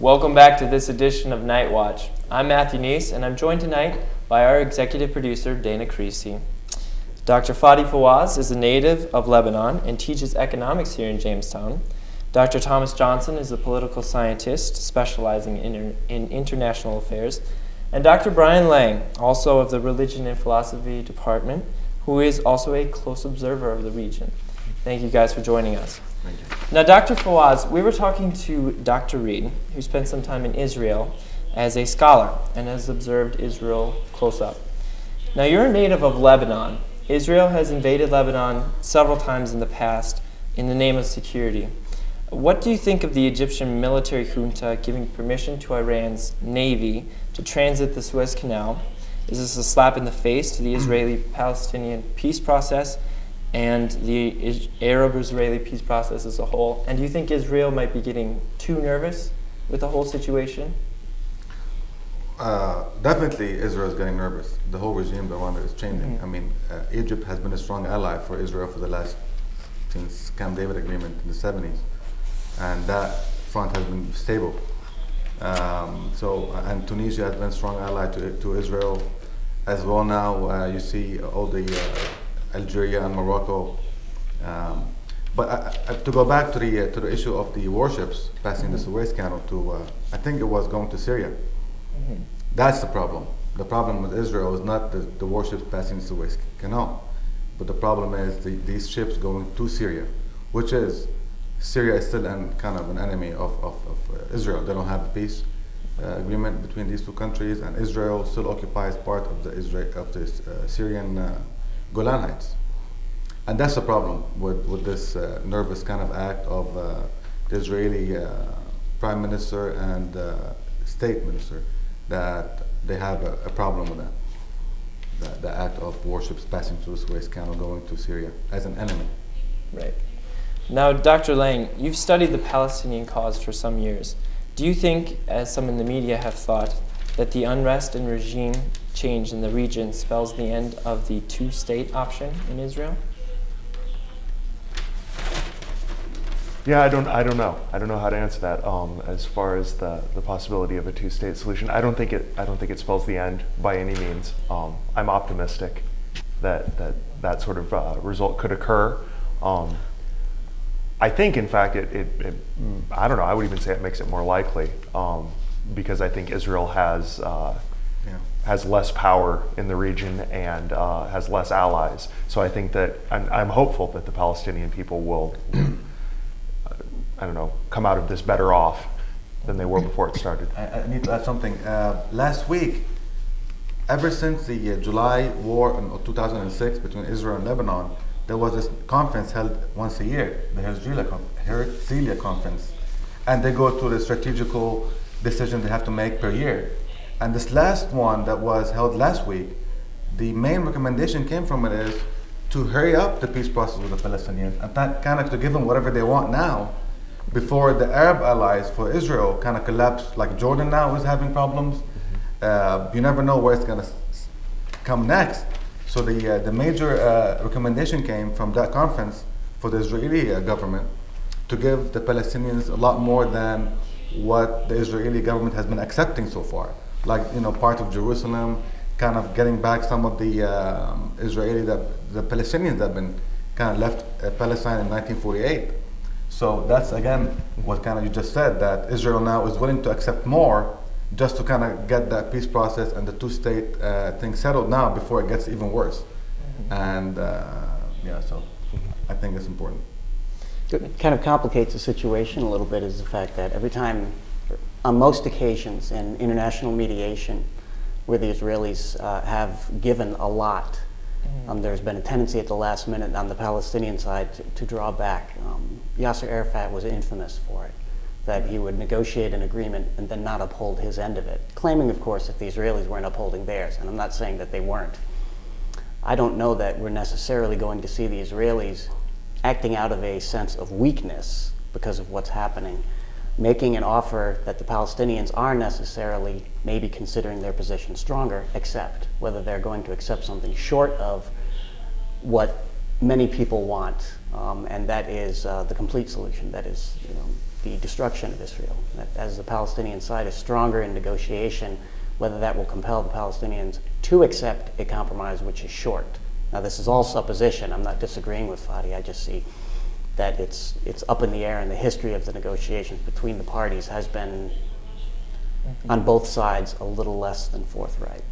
Welcome back to this edition of Knightwatch. I'm Matthew Nies, and I'm joined tonight by our executive producer, Dana Creasy. Dr. Fadi Fawaz is a native of Lebanon and teaches economics here in Jamestown. Dr. Thomas Johnson is a political scientist specializing in, in international affairs. And Dr. Brian Lang, also of the Religion and Philosophy Department, who is also a close observer of the region. Thank you guys for joining us. Now, Dr. Fawaz, we were talking to Dr. Reed, who spent some time in Israel as a scholar and has observed Israel close up. Now, you're a native of Lebanon. Israel has invaded Lebanon several times in the past in the name of security. What do you think of the Egyptian military junta giving permission to Iran's navy to transit the Suez Canal? Is this a slap in the face to the Israeli Palestinian peace process and the Arab Israeli peace process as a whole? And do you think Israel might be getting too nervous with the whole situation? Uh, definitely, Israel is getting nervous. The whole regime around it is changing. Mm-hmm. I mean, uh, Egypt has been a strong ally for Israel for the last since Camp David agreement in the 70s and that front has been stable. Um, so, and Tunisia has been a strong ally to, to Israel as well. Now uh, you see all the uh, Algeria and Morocco. Um, but uh, uh to go back to the uh, to the issue of the warships passing mm-hmm. the Suez Canal to, uh, I think it was going to Syria. Mm-hmm. That's the problem. The problem with Israel is not the, the warships passing the Suez Canal, but the problem is the, these ships going to Syria, which is Syria is still an, kind of an enemy of, of, of uh, Israel. They don't have a peace uh, agreement between these two countries, and Israel still occupies part of the Israel of the uh, Syrian uh, Golan Heights. And that's the problem with, with this uh, nervous kind of act of uh, the Israeli prime minister and state minister that they have a, a problem with that. The, the, act of warships passing through the Suez Canal going to Syria as an enemy. Right. Now, Dr. Lang, you've studied the Palestinian cause for some years. Do you think, as some in the media have thought, that the unrest and regime change in the region spells the end of the two state option in Israel? Yeah, I don't, I don't know. I don't know how to answer that. Um, as far as the, the possibility of a two-state solution, I don't think it. I don't think it spells the end by any means. Um, I'm optimistic that that that sort of uh, result could occur. Um, I think, in fact, it, it, it, I don't know, I would even say it makes it more likely um, because I think Israel has, uh. Has less power in the region and uh, has less allies. So I think that I'm, I'm hopeful that the Palestinian people will, I don't know, come out of this better off than they were before it started. I, I need to add something. Uh, last week, ever since the uh, July war in 2006 between Israel and Lebanon, there was this conference held once a year, the Herzliya conference, and they go through the strategical decision they have to make per year. And this last one that was held last week, the main recommendation came from it is to hurry up the peace process with the Palestinians and that kind of to give them whatever they want now before the Arab allies for Israel kind of collapse. Like Jordan now is having problems. Mm-hmm. Uh, you never know where it's going to come next. So the, uh, the major uh, recommendation came from that conference for the Israeli uh, government to give the Palestinians a lot more than what the Israeli government has been accepting so far. Like, you know, part of Jerusalem, kind of getting back some of the um, Israeli, that, the Palestinians that have been kind of left uh, Palestine in 1948. So that's again what kind of you just said that Israel now is willing to accept more just to kind of get that peace process and the two-state uh, thing settled now before it gets even worse. Mm-hmm. And uh, yeah, so I think it's important. It kind of complicates the situation a little bit is the fact that every time, on most occasions in international mediation, where the Israelis uh, have given a lot, mm-hmm. um, there's been a tendency at the last minute on the Palestinian side to, to draw back. Um, Yasser Arafat was infamous for it that he would negotiate an agreement and then not uphold his end of it, claiming, of course, that the Israelis weren't upholding theirs. And I'm not saying that they weren't. I don't know that we're necessarily going to see the Israelis acting out of a sense of weakness because of what's happening, making an offer that the Palestinians are necessarily maybe considering their position stronger, except whether they're going to accept something short of what many people want, um, and that is uh, the complete solution. That is, you know, the destruction of Israel. That As the Palestinian side is stronger in negotiation, whether that will compel the Palestinians to accept a compromise which is short. Now, this is all supposition. I'm not disagreeing with Fadi. I just see that it's, it's up in the air, and the history of the negotiations between the parties has been, on both sides, a little less than forthright.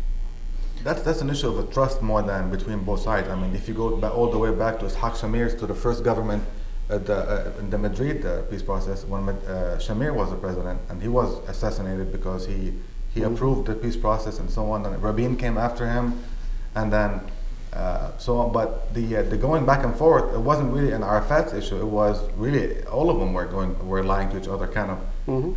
That's that's an issue of a trust more than between both sides. I mean, if you go back all the way back to Ishaq Shamir's to the first government at the, uh, in the Madrid uh, peace process when uh, Shamir was the president and he was assassinated because he he approved the peace process and so on. And Rabin came after him, and then uh, so on. But the uh, the going back and forth, it wasn't really an Arafat's issue. It was really all of them were going were lying to each other, kind of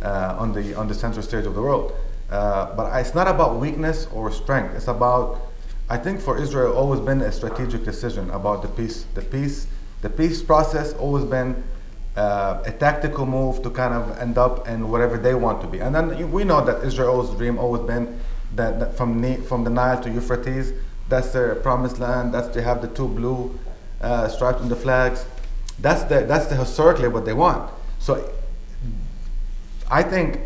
uh, on the on the center stage of the world. Uh, but it's not about weakness or strength. It's about I think for Israel always been a strategic decision about the peace. The peace the peace process always been uh, a tactical move to kind of end up in whatever they want to be. And then we know that Israel's dream always been that, that from, from the Nile to Euphrates, that's their promised land. That's they have the two blue uh, stripes on the flags. That's the that's the historically what they want. So I think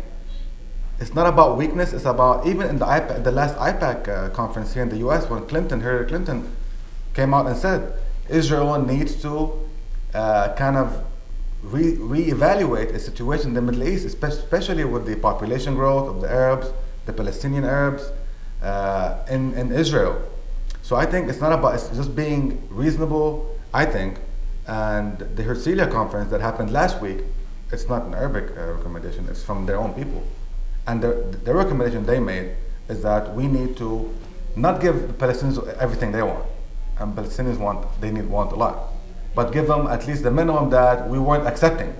it's not about weakness. It's about even in the AIPAC, the last AIPAC uh, conference here in the U.S. when Clinton, Hillary Clinton, came out and said Israel needs to uh, kind of re- reevaluate a situation in the Middle East, especially with the population growth of the Arabs, the Palestinian Arabs uh, in, in Israel. So I think it's not about it's just being reasonable. I think, and the Herzliya conference that happened last week, it's not an Arabic uh, recommendation. It's from their own people, and the, the recommendation they made is that we need to not give the Palestinians everything they want, and Palestinians want they need want a lot, but give them at least the minimum that we weren't accepting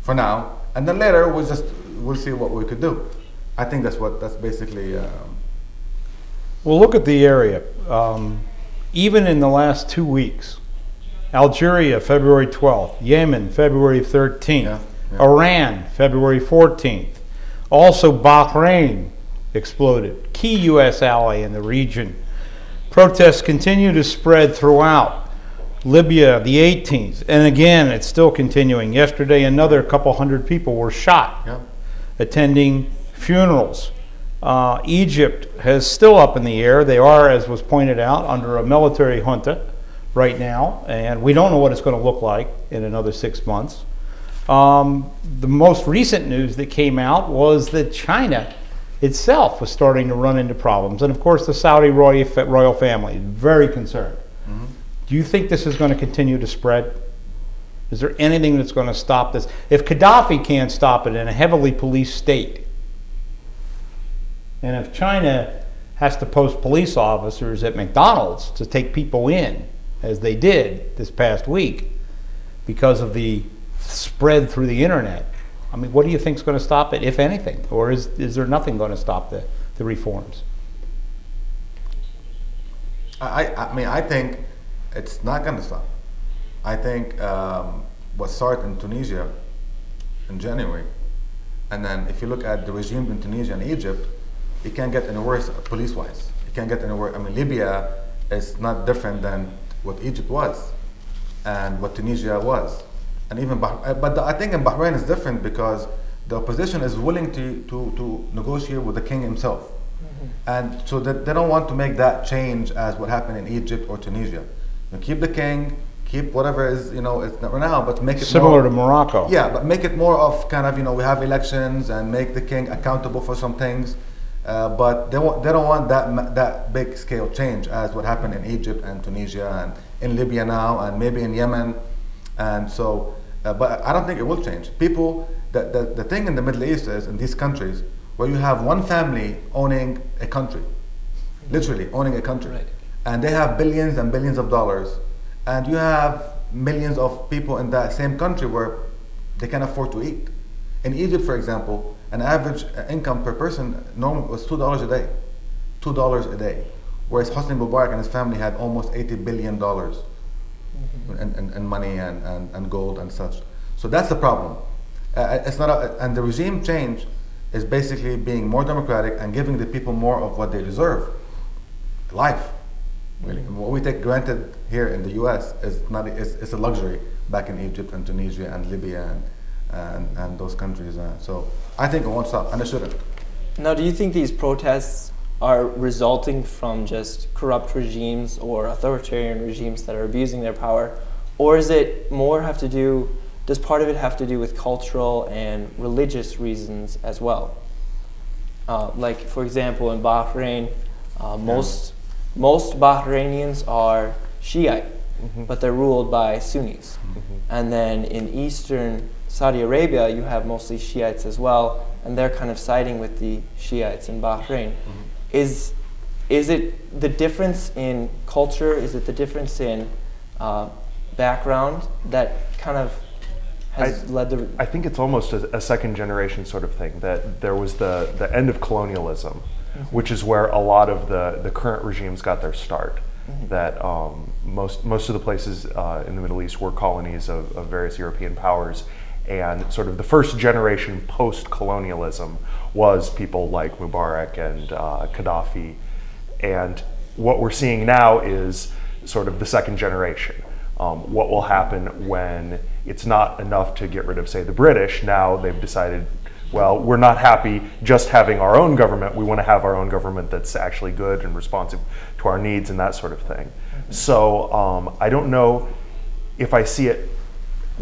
for now, and then later we'll just we'll see what we could do. I think that's what that's basically. Um, Well, look at the area. Um, even in the last two weeks, Algeria, February 12th, Yemen, February 13th, Yeah, yeah. Iran, February 14th. Also, Bahrain exploded, key U.S. ally in the region. Protests continue to spread throughout. Libya, the 18th, and again, it's still continuing. Yesterday, another couple hundred people were shot yeah. attending funerals. Uh, Egypt is still up in the air. They are, as was pointed out, under a military junta right now, and we don't know what it's going to look like in another six months. Um, the most recent news that came out was that China itself was starting to run into problems, and of course, the Saudi royal, royal family is very concerned. Do you think this is going to continue to spread? Is there anything that's going to stop this? If Gaddafi can't stop it in a heavily policed state, and if China has to post police officers at McDonald's to take people in, as they did this past week, because of the spread through the internet, I mean, what do you think is going to stop it, if anything? Or is, is there nothing going to stop the, the reforms? I, I mean, I think it's not going to stop. I think um, what started in Tunisia in January, and then if you look at the regime in Tunisia and Egypt, it can't get any worse police-wise. It can't get any worse. I mean, Libya is not different than what Egypt was, and what Tunisia was, and even bah- uh, but the, I think in Bahrain is different because the opposition is willing to, to, to negotiate with the king himself. And so that they don't want to make that change as what happened in Egypt or Tunisia. You keep the king, keep whatever is, you know, it's not right now, but make it Similar more, to Morocco. Yeah, but make it more of kind of, you know, we have elections and make the king accountable for some things. Uh, but they, want, they don't want that, that big scale change as what happened in Egypt and Tunisia and in Libya now and maybe in Yemen. And so, uh, but I don't think it will change. People, the, the, the thing in the Middle East is in these countries where you have one family owning a country, literally owning a country, Right. and they have billions and billions of dollars, and you have millions of people in that same country where they can afford to eat. In Egypt, for example, an average uh, income per person norm was two dollars a day, two dollars a day, whereas Hosni Mubarak and his family had almost eighty billion dollars in, in, in money and, and, and gold and such. So that's the problem. Uh, it's not a, and the regime change is basically being more democratic and giving the people more of what they deserve, life. Really, what we take granted here in the U.S. is not is, is a luxury back in Egypt and Tunisia and Libya and, and, and those countries. Uh, so I think it won't stop, and it shouldn't. Now, do you think these protests are resulting from just corrupt regimes or authoritarian regimes that are abusing their power? Or is it more have to do, does part of it have to do with cultural and religious reasons as well? Uh, like, for example, in Bahrain, uh, most, most Bahrainians are Shiite, but they're ruled by Sunnis. And then in eastern Saudi Arabia, you have mostly Shiites as well, and they're kind of siding with the Shiites in Bahrain. Is, is it the difference in culture? Is it the difference in uh, background that kind of has I- led the. I think it's almost a, a second generation sort of thing that there was the, the end of colonialism, which is where a lot of the, the current regimes got their start. That um, most, most of the places uh, in the Middle East were colonies of, of various European powers. And sort of the first generation post colonialism was people like Mubarak and uh, Gaddafi. And what we're seeing now is sort of the second generation. Um, what will happen when it's not enough to get rid of, say, the British? Now they've decided, well, we're not happy just having our own government. We want to have our own government that's actually good and responsive to our needs and that sort of thing. So um, I don't know if I see it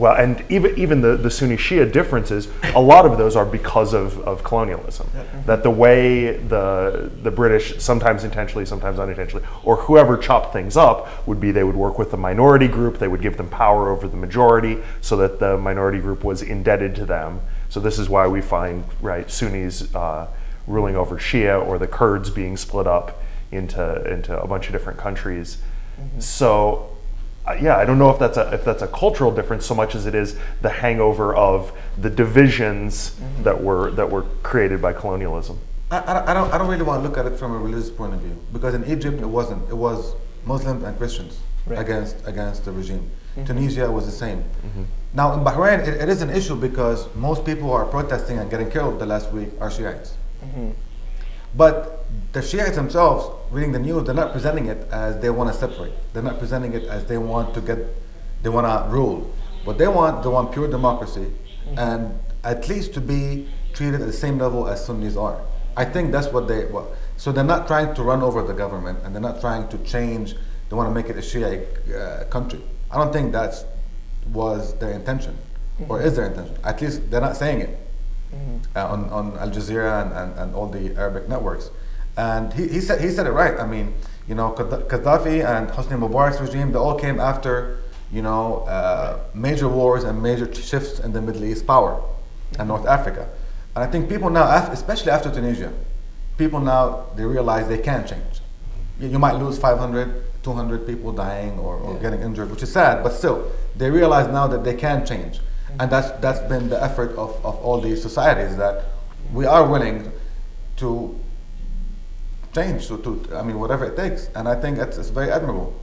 well, and even even the, the Sunni Shia differences, a lot of those are because of, of colonialism. That the way the the British, sometimes intentionally, sometimes unintentionally, or whoever chopped things up, would be they would work with the minority group, they would give them power over the majority, so that the minority group was indebted to them. So this is why we find right Sunnis uh, ruling over Shia, or the Kurds being split up into into a bunch of different countries. So uh, yeah, I don't know if that's a if that's a cultural difference so much as it is the hangover of the divisions mm-hmm. that were that were created by colonialism. I, I, I don't, I don't really want to look at it from a religious point of view because in Egypt it wasn't. It was Muslims and Christians Right. against against the regime. Mm-hmm. Tunisia was the same. Mm-hmm. Now in Bahrain it, it is an issue because most people who are protesting and getting killed the last week are Shiites. But the Shiites themselves, reading the news, they're not presenting it as they want to separate. They're not presenting it as they want to get, they want to rule. What they want, they want pure democracy, and at least to be treated at the same level as Sunnis are. I think that's what they. Well, so they're not trying to run over the government, and they're not trying to change. They want to make it a Shiite uh, country. I don't think that was their intention, or is their intention. At least they're not saying it uh, on, on Al Jazeera and, and, and all the Arabic networks. And he, he, said, he said it right. I mean, you know, Gadda- Gaddafi and Hosni Mubarak's regime, they all came after, you know, uh, major wars and major shifts in the Middle East power and North Africa. And I think people now, especially after Tunisia, people now, they realize they can change. You, you might lose 500, 200 people dying or, or Yeah. getting injured, which is sad, but still, they realize now that they can change. And that's, that's been the effort of, of all these societies that we are willing to change, to, to, I mean, whatever it takes. And I think it's, it's very admirable.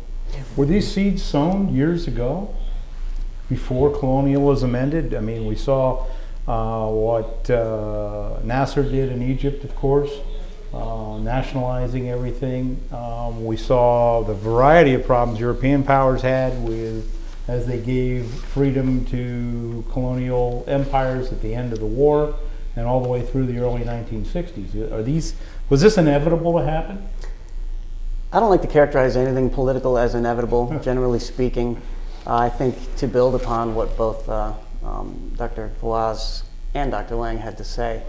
Were these seeds sown years ago, before colonialism ended? I mean, we saw uh, what uh, Nasser did in Egypt, of course, uh, nationalizing everything. Um, we saw the variety of problems European powers had with as they gave freedom to colonial empires at the end of the war and all the way through the early 1960s. Are these was this inevitable to happen? I don't like to characterize anything political as inevitable, generally speaking. Uh, I think to build upon what both uh, um, Dr. Fawaz and Dr. Lang had to say,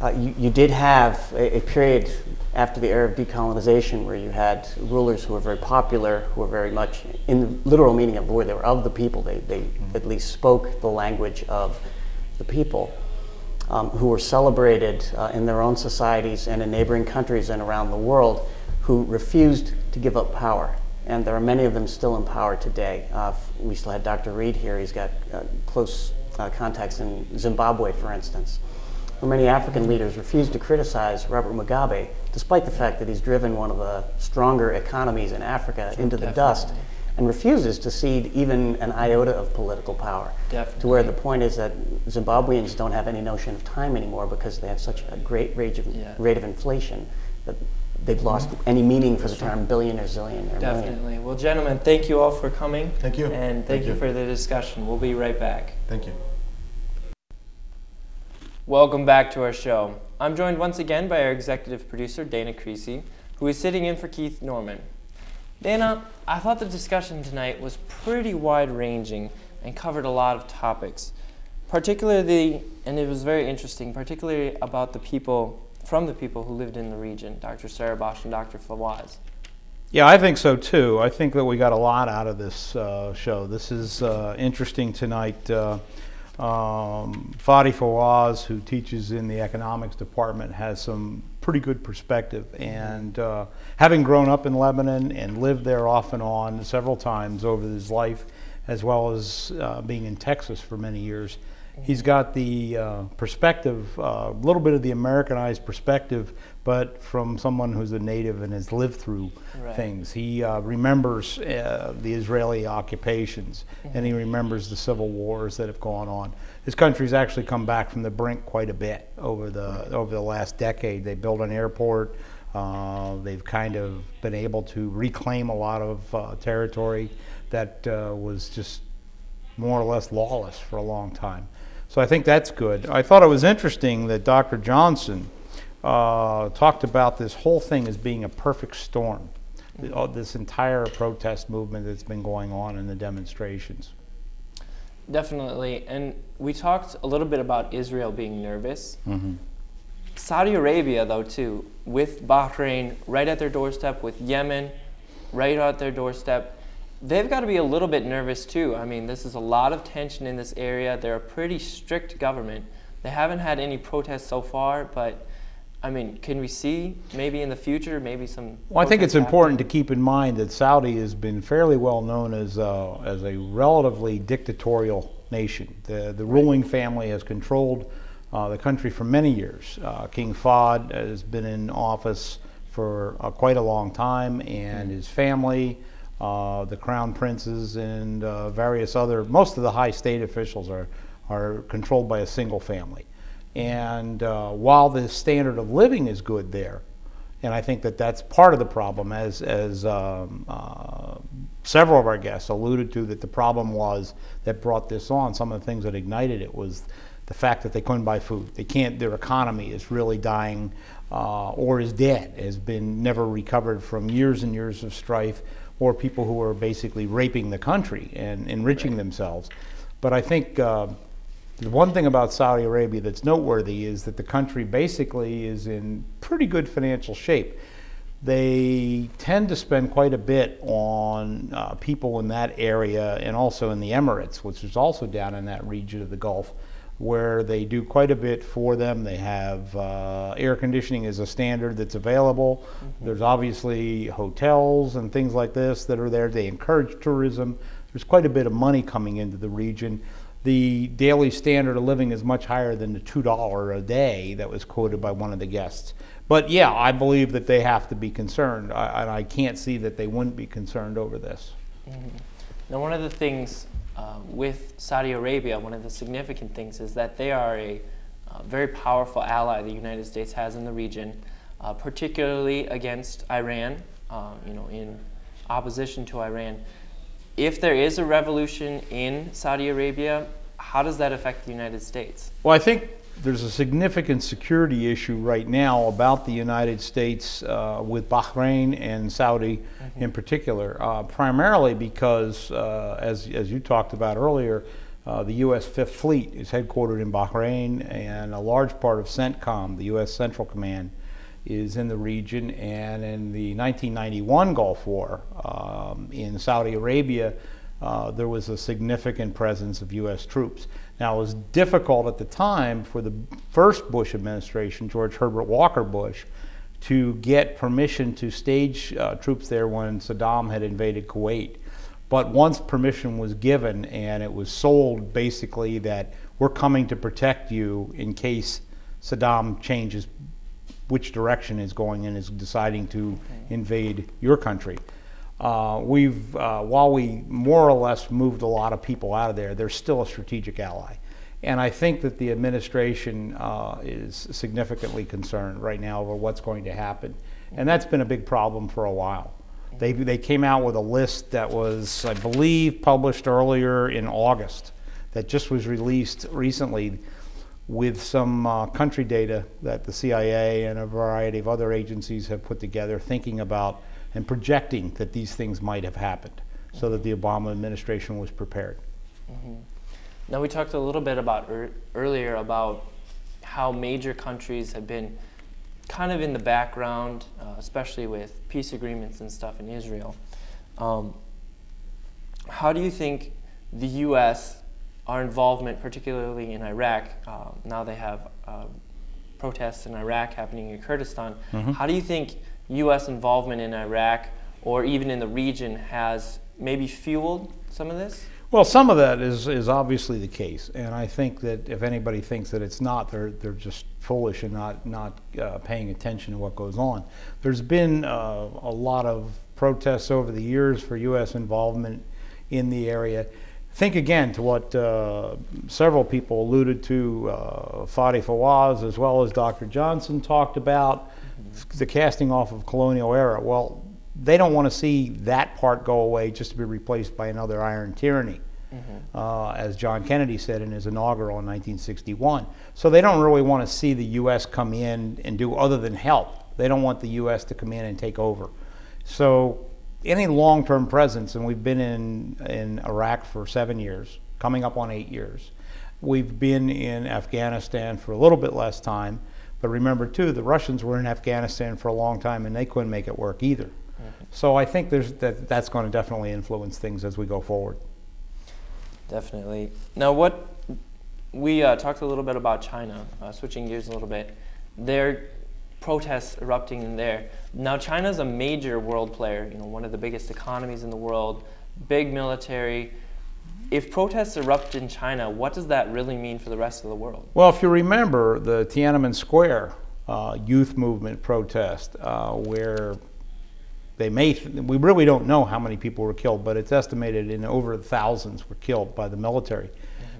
uh, you, you did have a, a period after the era of decolonization where you had rulers who were very popular, who were very much, in the literal meaning of the word, they were of the people. They, they at least spoke the language of the people um, who were celebrated uh, in their own societies and in neighboring countries and around the world who refused to give up power. And there are many of them still in power today. Uh, we still had Dr. Reed here. He's got uh, close uh, contacts in Zimbabwe, for instance, where many African leaders refuse to criticize Robert Mugabe, despite the fact that he's driven one of the stronger economies in Africa into the dust and refuses to cede even an iota of political power. To where the point is that Zimbabweans don't have any notion of time anymore because they have such a great rate of, Yeah. rate of inflation that they've lost mm-hmm. any meaning for the term billion or zillion or million. Definitely. Well, gentlemen, thank you all for coming. Thank you. And thank, Thank you you. for the discussion. We'll be right back. Thank you. Welcome back to our show. I'm joined once again by our executive producer, Dana Creasy, who is sitting in for Keith Norman. Dana, I thought the discussion tonight was pretty wide ranging and covered a lot of topics, particularly, and it was very interesting, particularly about the people, from the people who lived in the region, Dr. Sarabakhsh and Dr. Fawaz. Yeah, I think so too. I think that we got a lot out of this uh, show. This is uh, interesting tonight. Uh, um, Fadi Fawaz, who teaches in the economics department, has some pretty good perspective. And uh, having grown up in Lebanon and lived there off and on several times over his life, as well as uh, being in Texas for many years, he's got the uh, perspective, a little bit of the Americanized perspective, but from someone who's a native and has lived through Right. things. He uh, remembers uh, the Israeli occupations and he remembers the civil wars that have gone on. This country's actually come back from the brink quite a bit over the over the last decade. They built an airport. Uh, they've kind of been able to reclaim a lot of uh, territory that uh, was just more or less lawless for a long time. So I think that's good. I thought it was interesting that Dr. Johnson uh, talked about this whole thing as being a perfect storm. all This entire protest movement that's been going on in the demonstrations. Definitely. And we talked a little bit about Israel being nervous. Saudi Arabia, though, too, with Bahrain right at their doorstep, with Yemen right at their doorstep, they've got to be a little bit nervous, too. I mean, this is a lot of tension in this area. They're a pretty strict government. They haven't had any protests so far, but I mean, can we see maybe in the future, maybe some. Well, I think it's protests important to keep in mind that Saudi has been fairly well known as, uh, as a relatively dictatorial nation. The, the ruling family has controlled uh, the country for many years. Uh, King Fahd has been in office for uh, quite a long time, and his family, uh, the crown princes, and uh, various other, most of the high state officials are, are controlled by a single family. And uh, while the standard of living is good there, and I think that that's part of the problem, as, as um, uh, several of our guests alluded to, that the problem was that brought this on, some of the things that ignited it was the fact that they couldn't buy food. They can't, their economy is really dying uh, or is dead, has been never recovered from years and years of strife, or people who are basically raping the country and enriching themselves. But I think uh, the one thing about Saudi Arabia that's noteworthy is that the country basically is in pretty good financial shape. They tend to spend quite a bit on uh, people in that area and also in the Emirates, which is also down in that region of the Gulf, where they do quite a bit for them. They have uh, air conditioning as a standard that's available. There's obviously hotels and things like this that are there. They encourage tourism. There's quite a bit of money coming into the region the daily standard of living is much higher than the $2 a day that was quoted by one of the guests. But yeah, I believe that they have to be concerned, I, and I can't see that they wouldn't be concerned over this. Now, one of the things uh, with Saudi Arabia, one of the significant things is that they are a uh, very powerful ally the United States has in the region, uh, particularly against Iran, uh, you know, in opposition to Iran. If there is a revolution in Saudi Arabia, how does that affect the United States? Well, I think there's a significant security issue right now about the United States uh, with Bahrain and Saudi in particular, uh, primarily because, uh, as, as you talked about earlier, uh, the U.S. Fifth Fleet is headquartered in Bahrain, and a large part of CENTCOM, the U.S. Central Command, is in the region. And in the 1991 Gulf War um, in Saudi Arabia, uh, there was a significant presence of U.S. troops. Now, it was difficult at the time for the first Bush administration, George Herbert Walker Bush, to get permission to stage uh, troops there when Saddam had invaded Kuwait. But once permission was given and it was sold basically that we're coming to protect you in case Saddam changes which direction is going and is deciding to invade your country. Uh, we've, uh, while we more or less moved a lot of people out of there, they're still a strategic ally. And I think that the administration uh, is significantly concerned right now over what's going to happen. And that's been a big problem for a while. They, they came out with a list that was, I believe, published earlier in August, that just was released recently, with some uh, country data that the CIA and a variety of other agencies have put together, thinking about and projecting that these things might have happened, so that the Obama administration was prepared. Now, we talked a little bit about ear earlier about how major countries have been kind of in the background, uh, especially with peace agreements and stuff in Israel. Um, how do you think the U.S., our involvement, particularly in Iraq, uh, now they have uh, protests in Iraq happening in Kurdistan, how do you think U.S. involvement in Iraq or even in the region has maybe fueled some of this? Well, some of that is, is obviously the case, and I think that if anybody thinks that it's not, they're, they're just foolish and not, not uh, paying attention to what goes on. There's been uh, a lot of protests over the years for U.S. involvement in the area. Think again to what uh, several people alluded to, uh, Fadi Fawaz as well as Dr. Johnson talked about, the casting off of colonial era. Well, they don't want to see that part go away just to be replaced by another iron tyranny, uh, as John Kennedy said in his inaugural in 1961. So they don't really want to see the U.S. come in and do other than help. They don't want the U.S. to come in and take over. So any long-term presence, and we've been in, in Iraq for seven years, coming up on eight years. We've been in Afghanistan for a little bit less time, but remember too, the Russians were in Afghanistan for a long time and they couldn't make it work either. So I think there's, that, that's going to definitely influence things as we go forward. Definitely. Now, what we uh, talked a little bit about China, uh, switching gears a little bit. Their protests erupting in there. Now, China's a major world player. You know, one of the biggest economies in the world, big military. If protests erupt in China, what does that really mean for the rest of the world? Well, if you remember the Tiananmen Square uh, youth movement protest, uh, where they may, we really don't know how many people were killed, but it's estimated in over thousands were killed by the military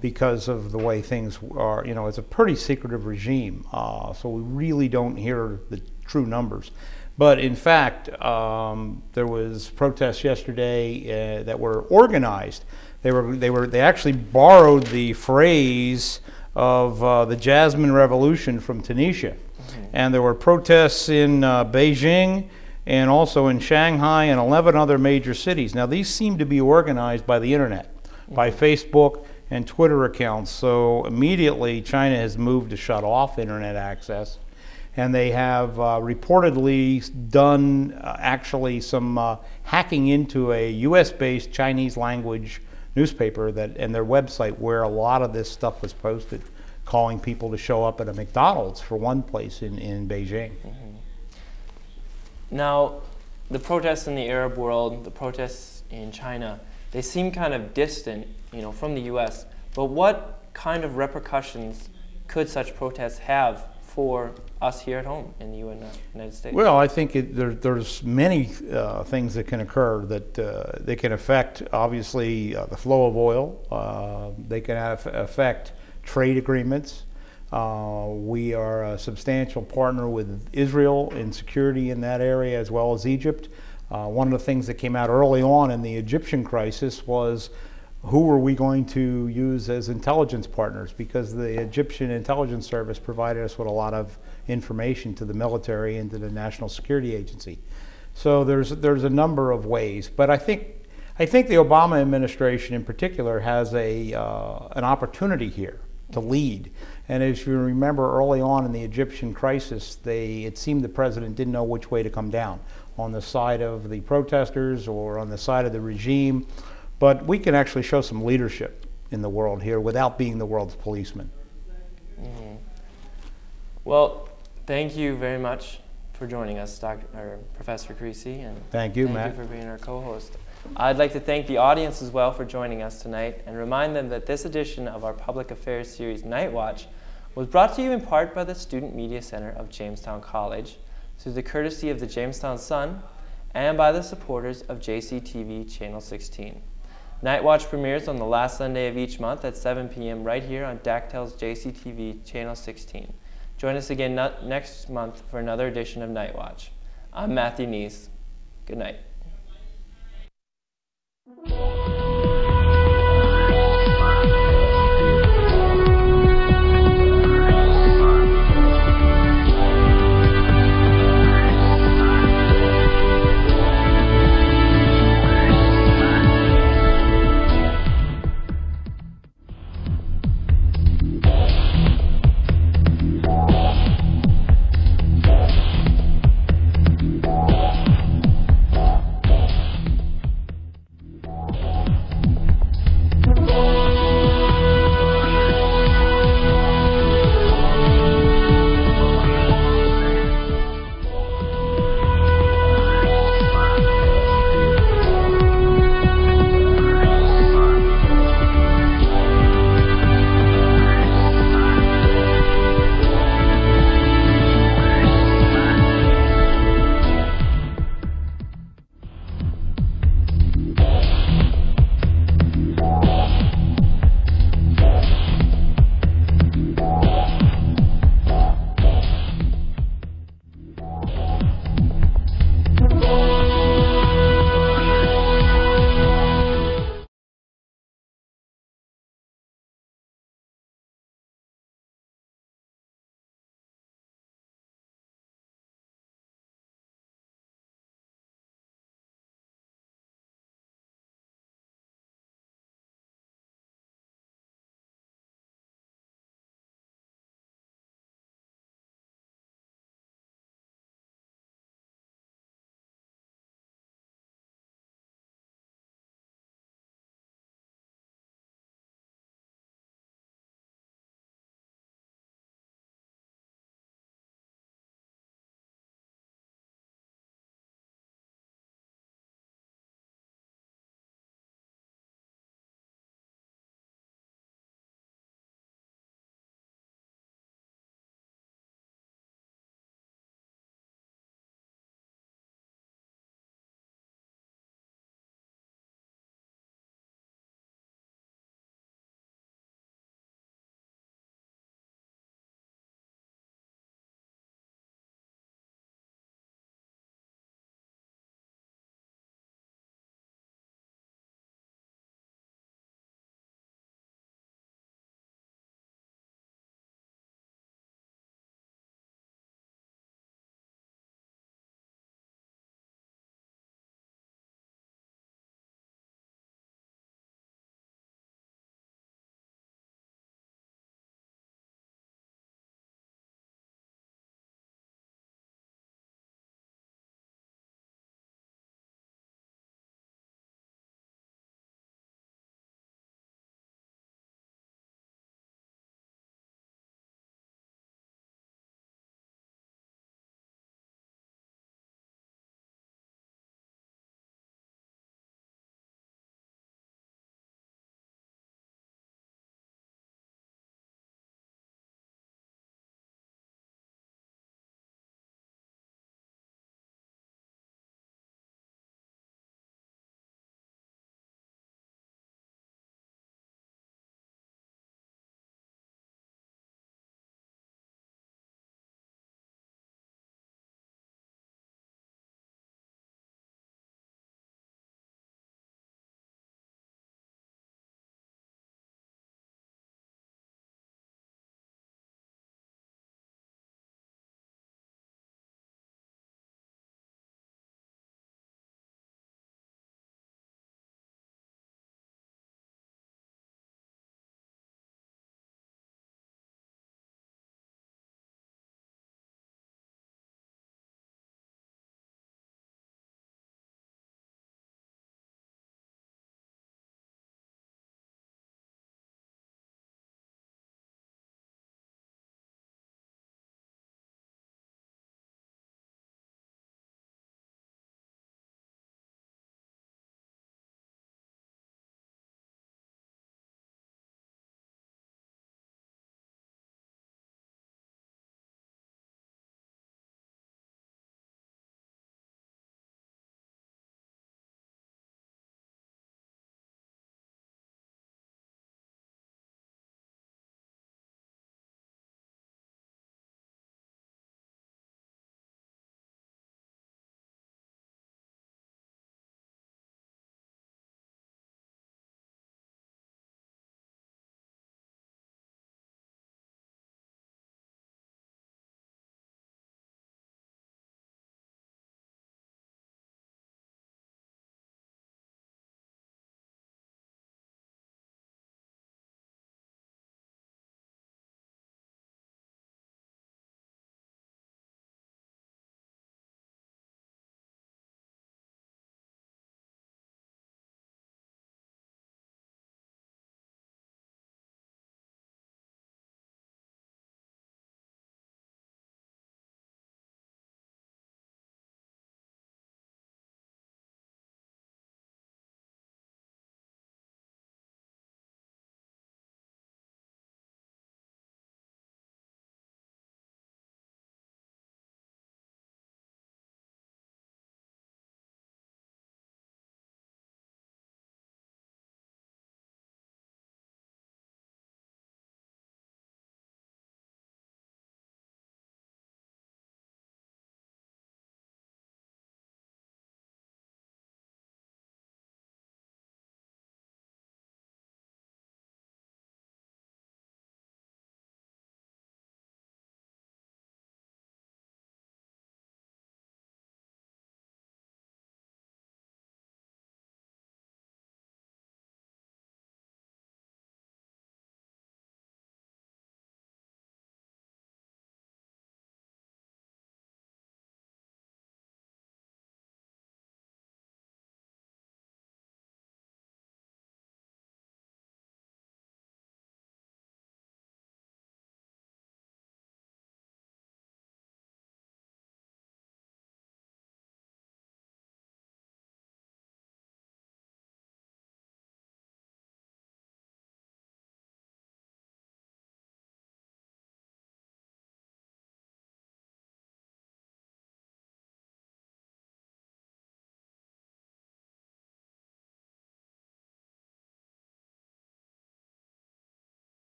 because of the way things are. You know, it's a pretty secretive regime, uh, so we really don't hear the true numbers. But in fact, um, there was protests yesterday uh, that were organized. They were they were they actually borrowed the phrase of uh, the Jasmine Revolution from Tunisia, and there were protests in uh, Beijing and also in Shanghai and 11 other major cities. Now these seem to be organized by the internet, by Facebook and Twitter accounts. So immediately China has moved to shut off internet access and they have uh, reportedly done uh, actually some uh, hacking into a US-based Chinese language newspaper that and their website where a lot of this stuff was posted, calling people to show up at a McDonald's for one place in, in Beijing. Now, the protests in the Arab world, the protests in China, they seem kind of distant, you know, from the U.S. But what kind of repercussions could such protests have for us here at home in the United States? Well, I think it, there, there's many uh, things that can occur that uh, they can affect, obviously, uh, the flow of oil. Uh, they can affect trade agreements. Uh, we are a substantial partner with Israel in security in that area as well as Egypt. Uh, one of the things that came out early on in the Egyptian crisis was who were we going to use as intelligence partners because the Egyptian intelligence service provided us with a lot of information to the military and to the national security agency. So there's there's a number of ways, but I think I think the Obama administration in particular has a uh, an opportunity here to lead. And as you remember early on in the Egyptian crisis, they it seemed the president didn't know which way to come down on the side of the protesters or on the side of the regime. But we can actually show some leadership in the world here without being the world's policeman. Mm-hmm. Well, thank you very much for joining us, Dr. Or Professor Creasy, and Thank you, thank Matt. you for being our co-host. I'd like to thank the audience as well for joining us tonight, and remind them that this edition of our Public Affairs series, Knightwatch, was brought to you in part by the Student Media Center of Jamestown College, through the courtesy of the Jamestown Sun and by the supporters of JCTV Channel 16. Knightwatch premieres on the last Sunday of each month at 7 p.m. right here on Daktel's JCTV Channel 16. Join us again next month for another edition of Knightwatch. I'm Matthew Nies. Good night.